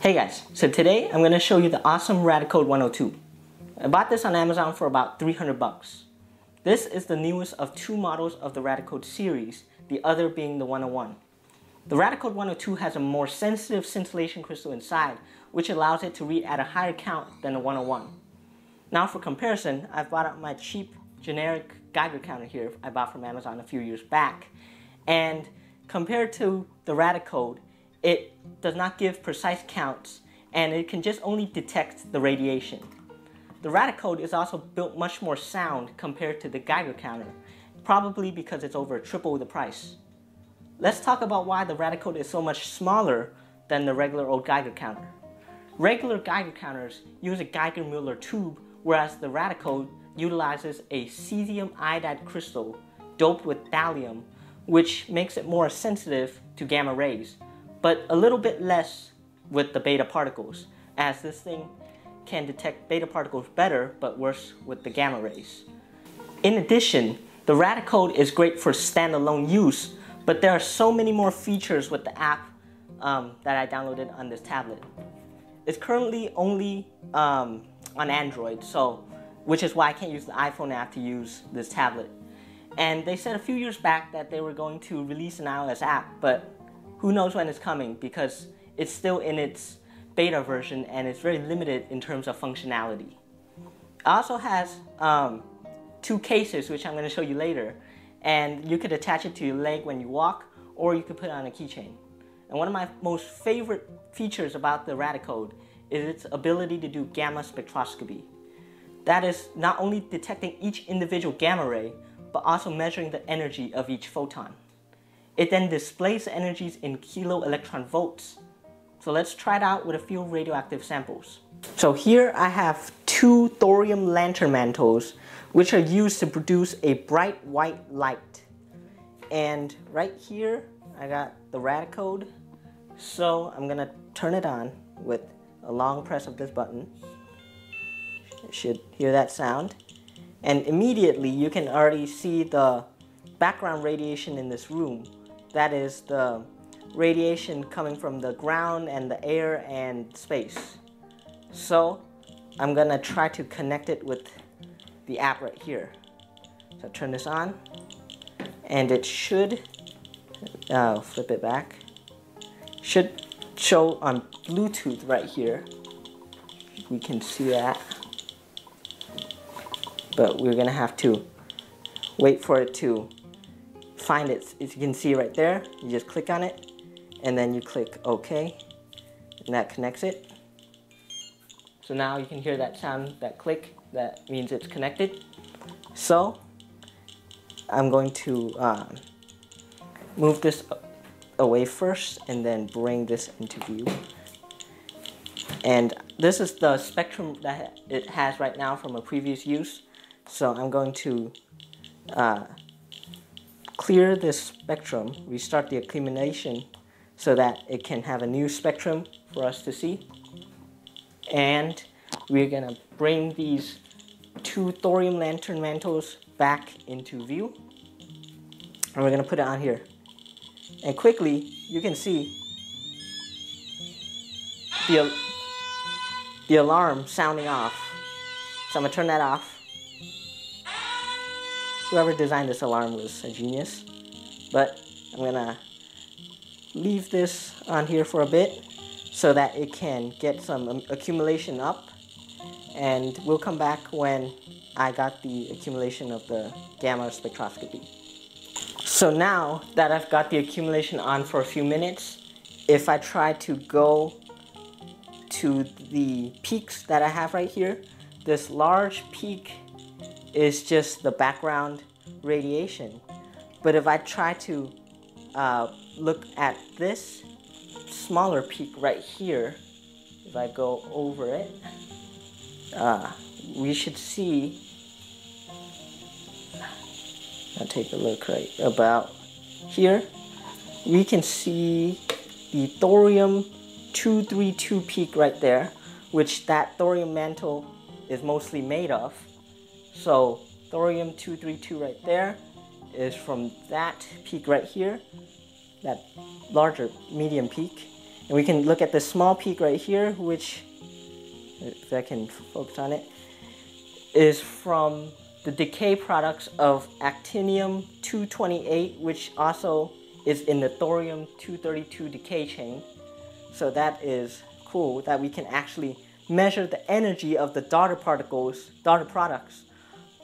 Hey guys, so today I'm going to show you the awesome RadiaCode 102. I bought this on Amazon for about 300 bucks. This is the newest of two models of the RadiaCode series, the other being the 101. The RadiaCode 102 has a more sensitive scintillation crystal inside, which allows it to read at a higher count than the 101. Now for comparison, I've bought out my cheap generic Geiger counter here I bought from Amazon a few years back. And compared to the RadiaCode, it does not give precise counts and it can just only detect the radiation. The RadiaCode is also built much more sound compared to the Geiger counter, probably because it's over triple the price. Let's talk about why the RadiaCode is so much smaller than the regular old Geiger counter. Regular Geiger counters use a Geiger-Müller tube, whereas the RadiaCode utilizes a cesium iodide crystal doped with thallium, which makes it more sensitive to gamma rays, but a little bit less with the beta particles, as this thing can detect beta particles better, but worse with the gamma rays. In addition, the RadiaCode is great for standalone use, but there are so many more features with the app um, that I downloaded on this tablet. It's currently only um, on Android, so which is why I can't use the iPhone app to use this tablet. And they said a few years back that they were going to release an iOS app, but who knows when it's coming because it's still in its beta version and it's very limited in terms of functionality. It also has um, two cases, which I'm going to show you later, and you could attach it to your leg when you walk, or you could put it on a keychain. And one of my most favorite features about the RadiaCode is its ability to do gamma spectroscopy. That is not only detecting each individual gamma ray, but also measuring the energy of each photon. It then displays the energies in kilo electron volts. So let's try it out with a few radioactive samples. So here I have two thorium lantern mantles, which are used to produce a bright white light. And right here, I got the RadiaCode. So I'm gonna turn it on with a long press of this button You should hear that sound. And immediately you can already see the background radiation in this room. That is the radiation coming from the ground and the air and space. So I'm gonna try to connect it with the app right here. So turn this on and it should, uh, flip it back, should show on Bluetooth right here. We can see that but we're gonna have to wait for it to find it. As you can see right there, you just click on it and then you click OK and that connects it. So now you can hear that sound, that click, that means it's connected. So I'm going to uh, move this away first and then bring this into view. And this is the spectrum that it has right now from a previous use. So I'm going to uh, clear this spectrum, restart the accumulation so that it can have a new spectrum for us to see. And we're gonna bring these two thorium lantern mantles back into view. And we're gonna put it on here. And quickly, you can see the, the alarm sounding off. So I'm gonna turn that off whoever designed this alarm was a genius. But I'm gonna leave this on here for a bit so that it can get some um, accumulation up and we'll come back when I got the accumulation of the gamma spectroscopy. So now that I've got the accumulation on for a few minutes, if I try to go to the peaks that I have right here, this large peak is just the background radiation. But if I try to uh, look at this smaller peak right here, if I go over it, uh, we should see, I'll take a look right about here, we can see the thorium 232 peak right there, which that thorium mantle is mostly made of. So thorium-232 right there is from that peak right here, that larger medium peak. And we can look at the small peak right here, which, if I can focus on it, is from the decay products of actinium-228, which also is in the thorium-232 decay chain. So that is cool that we can actually measure the energy of the daughter particles, daughter products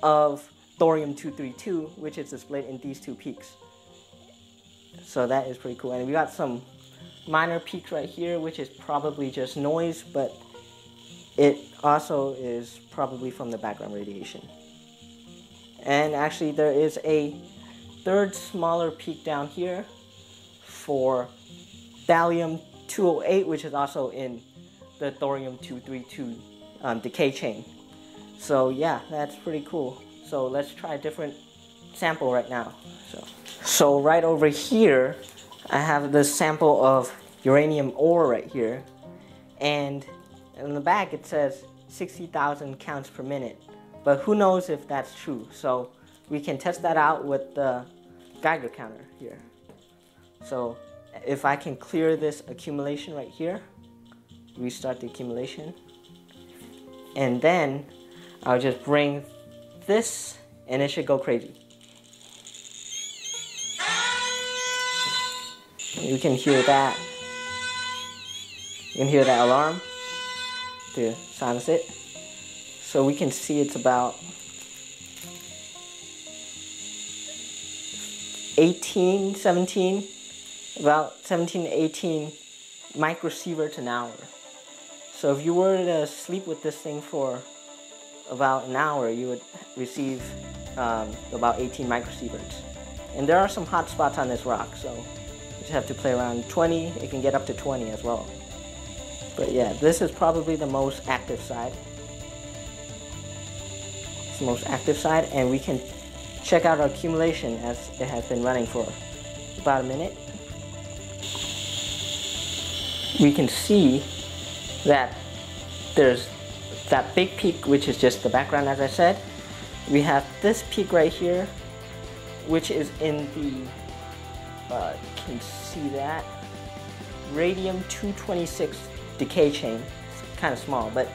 of thorium-232, which is displayed in these two peaks. So that is pretty cool. And we got some minor peaks right here, which is probably just noise, but it also is probably from the background radiation. And actually there is a third smaller peak down here for thallium-208, which is also in the thorium-232 um, decay chain. So yeah, that's pretty cool. So let's try a different sample right now. So, so right over here, I have this sample of uranium ore right here. And in the back it says 60,000 counts per minute. But who knows if that's true. So we can test that out with the Geiger counter here. So if I can clear this accumulation right here, restart the accumulation, and then I'll just bring this and it should go crazy. You can hear that. You can hear that alarm to silence it. So we can see it's about 18, 17, about 17 to 18 microsieverts an hour. So if you were to sleep with this thing for about an hour, you would receive um, about 18 microsieverts. And there are some hot spots on this rock, so you just have to play around 20. It can get up to 20 as well. But yeah, this is probably the most active side. It's the most active side, and we can check out our accumulation as it has been running for about a minute. We can see that there's that big peak, which is just the background, as I said. We have this peak right here, which is in the, uh, can see that, radium-226 decay chain. It's kind of small, but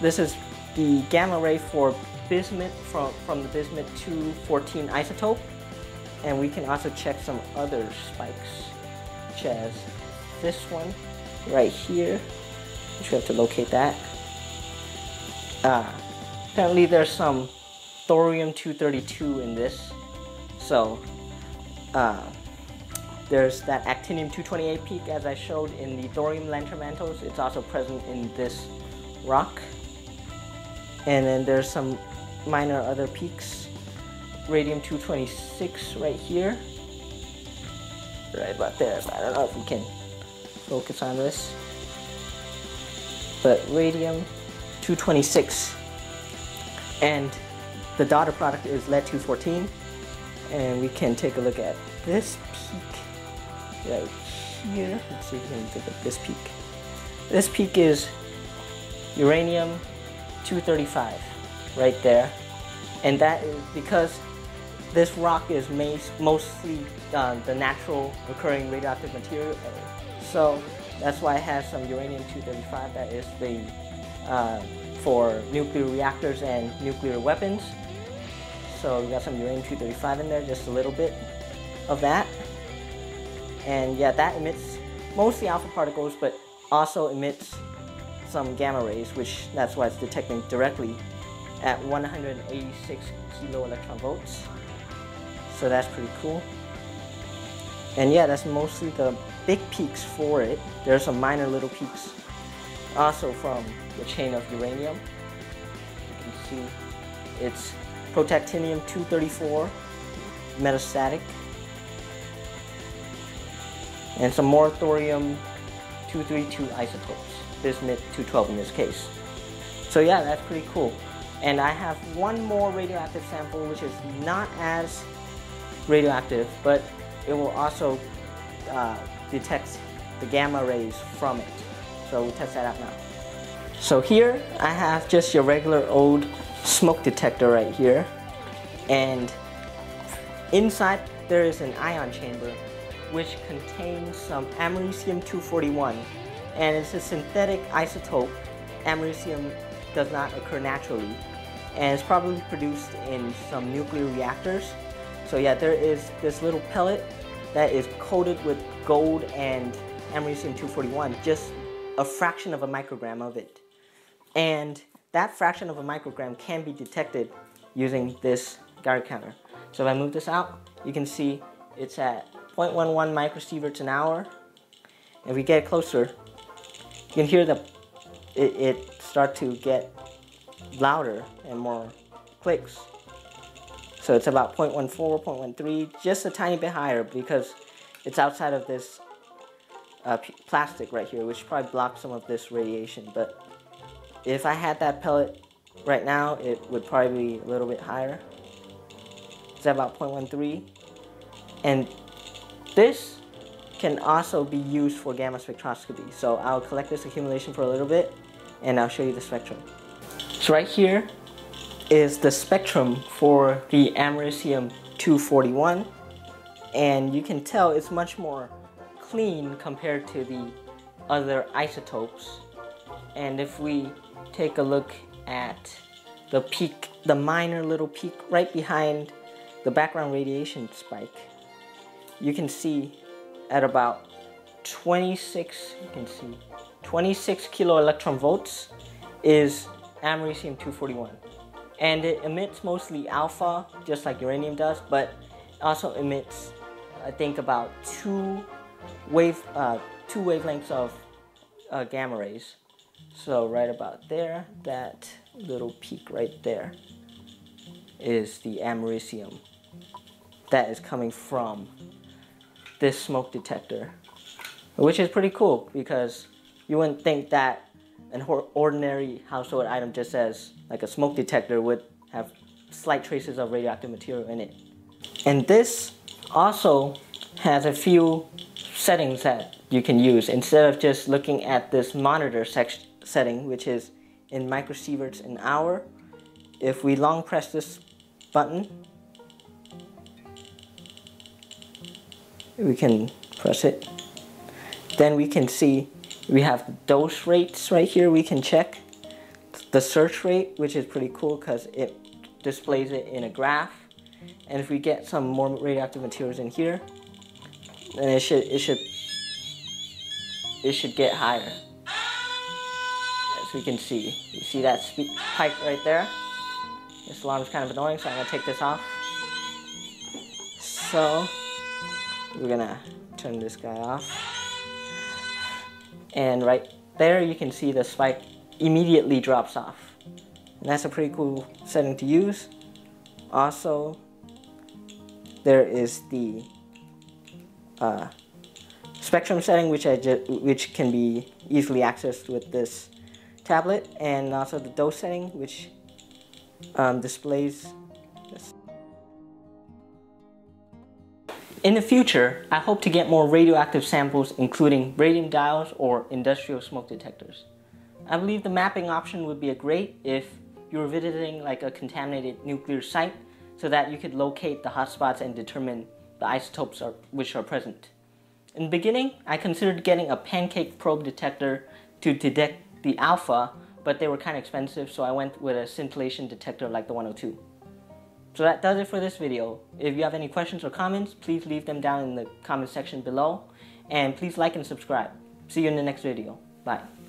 this is the gamma ray for bismuth from, from the bismuth 214 isotope. And we can also check some other spikes, such as this one right here. We have to locate that. Uh, apparently there's some thorium-232 in this. So, uh, there's that actinium-228 peak as I showed in the thorium lantern mantles. It's also present in this rock. And then there's some minor other peaks. Radium-226 right here. Right about there, I don't know if we can focus on this. But radium-226. And the daughter product is lead-214. And we can take a look at this peak right here. Let's see if we can this peak. This peak is uranium 235 right there. And that is because this rock is mostly uh, the natural occurring radioactive material. So that's why it has some uranium-235 that is the uh, for nuclear reactors and nuclear weapons. So we got some uranium-235 in there, just a little bit of that. And yeah, that emits mostly alpha particles, but also emits some gamma rays, which that's why it's detecting directly at 186 kilo electron volts. So that's pretty cool. And yeah, that's mostly the big peaks for it. There are some minor little peaks also from the chain of uranium. You can see it's protactinium 234 metastatic and some more thorium 232 isotopes, bismuth 212 in this case. So yeah, that's pretty cool. And I have one more radioactive sample which is not as radioactive, but it will also uh, detect the gamma rays from it. So we'll test that out now. So here I have just your regular old smoke detector right here. And inside there is an ion chamber which contains some americium-241 and it's a synthetic isotope. Americium does not occur naturally and it's probably produced in some nuclear reactors. So yeah, there is this little pellet that is coated with gold and americium-241, just a fraction of a microgram of it. And that fraction of a microgram can be detected using this Geiger counter. So if I move this out, you can see it's at 0.11 microsieverts an hour. If we get closer, you can hear the it, it start to get louder and more clicks. So it's about 0.14, 0.13, just a tiny bit higher because it's outside of this uh, plastic right here, which probably blocks some of this radiation. But if I had that pellet right now, it would probably be a little bit higher. It's about 0.13. And this can also be used for gamma spectroscopy. So I'll collect this accumulation for a little bit and I'll show you the spectrum. So right here is the spectrum for the americium 241 and you can tell it's much more clean compared to the other isotopes. And if we take a look at the peak the minor little peak right behind the background radiation spike you can see at about 26 you can see 26 kilo electron volts is americium 241 and it emits mostly alpha just like uranium does but also emits I think about two wave uh, two wavelengths of uh, gamma rays so right about there that little peak right there is the americium that is coming from this smoke detector which is pretty cool because you wouldn't think that an ordinary household item just as like a smoke detector would have slight traces of radioactive material in it. And this also has a few settings that you can use instead of just looking at this monitor setting which is in microsieverts an hour. If we long press this button, we can press it. Then we can see we have dose rates right here we can check. The search rate, which is pretty cool because it displays it in a graph. And if we get some more radioactive materials in here, then it should it should it should get higher. As we can see. You see that spike right there? This alarm is kind of annoying, so I'm gonna take this off. So we're gonna turn this guy off. And right there you can see the spike immediately drops off. And that's a pretty cool setting to use. Also, there is the uh, spectrum setting which I which can be easily accessed with this tablet and also the dose setting which um, displays this. In the future, I hope to get more radioactive samples including radium dials or industrial smoke detectors. I believe the mapping option would be a great if you were visiting like a contaminated nuclear site so that you could locate the hotspots and determine the isotopes are, which are present. In the beginning, I considered getting a pancake probe detector to detect the alpha, but they were kind of expensive, so I went with a scintillation detector like the 102. So that does it for this video. If you have any questions or comments, please leave them down in the comment section below. And please like and subscribe. See you in the next video. Bye.